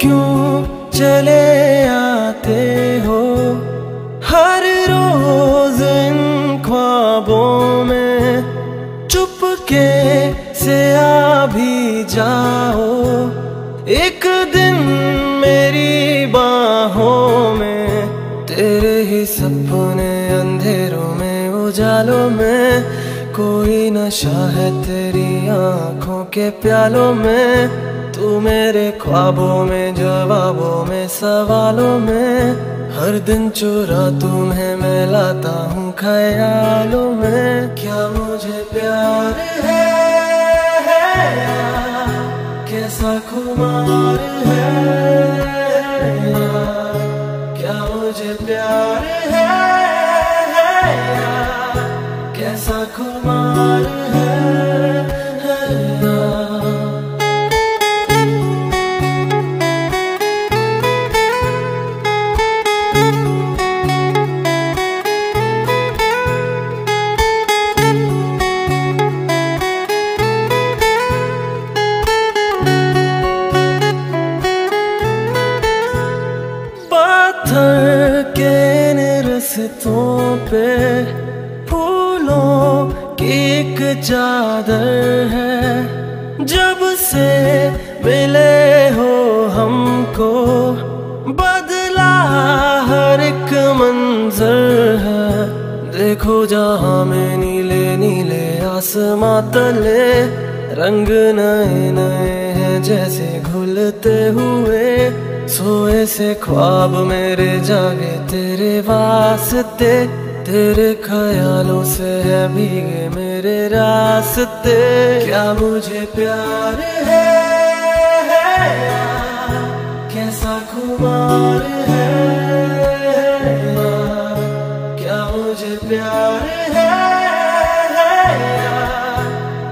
क्यों चले आते हो? हर रोज इन ख्वाबों में चुपके से आ भी जाओ। एक दिन मेरी बाहों में, तेरे ही सपने अंधेरों में, उजालों में, कोई नशा है तेरी आँखों के प्यालों में। तू मेरे ख्वाबों में जवाबों में सवालों में। हर दिन चुरा तुम्हें मैं लाता हूँ ख्यालों में। क्या मुझे प्यार है, कैसा खुमार है? क्या मुझे प्यार है, कैसा खुमार है? रस्तों पे फूलों की एक चादर है। जब से मिले हो हमको, बदला हर एक मंजर है। देखो जहाँ में नीले नीले आसमां तले, रंग नए नए हैं जैसे घुलते हुए। सोए से ख्वाब मेरे जागे तेरे वास्ते तेरे ख्यालों से है भीगे मेरे रास्ते। क्या मुझे प्यार है, कैसा खुमार है? क्या मुझे प्यार है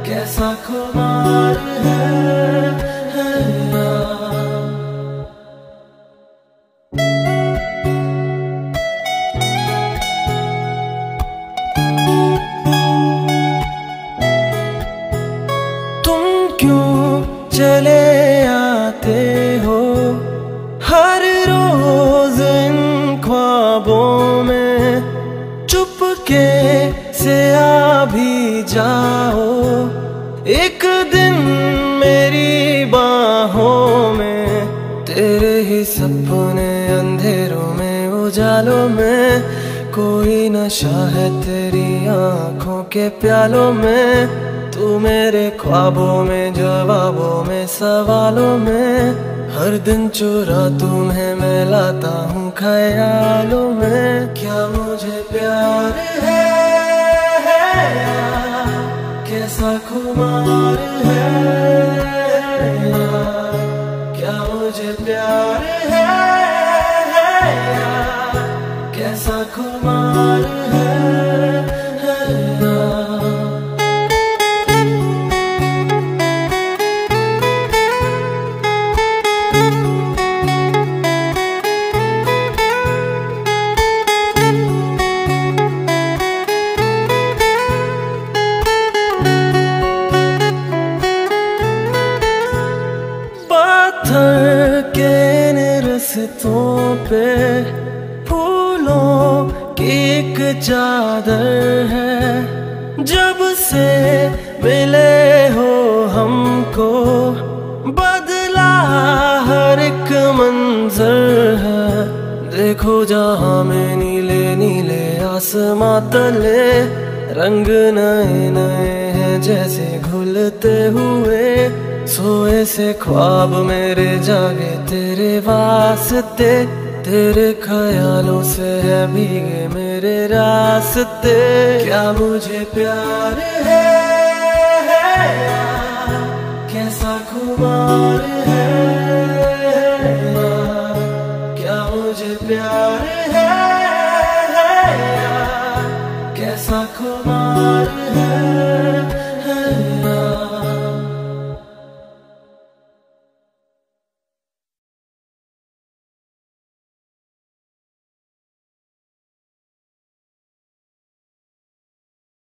कैसा खुमार तुम क्यों चले आते हो? हर रोज इन ख्वाबों में चुपके से आ भी जाओ। एक दिन मेरी बाहों में, तेरे ही सपने अंधेरों में उजालों में कोई नशा है तेरी आँखों के प्यालों में तू मेरे ख्वाबों में जवाबों में सवालों में हर दिन चुरा तुम्हें मैं लाता हूँ ख्यालों में। क्या मुझे प्यार है, कैसा है? क्या मुझे प्यार है, कैसा खुमार के रस्तों पे चादर है, जब से मिले हो हमको, बदला हर एक मंजर है। देखो जहाँ में नीले नीले आसमां तले, रंग नए नए हैं जैसे घुलते हुए। सोए से ख्वाब मेरे जागे तेरे वास्ते तेरे ख्यालों से है भीगे मेरे रास्ते। क्या मुझे प्यार है,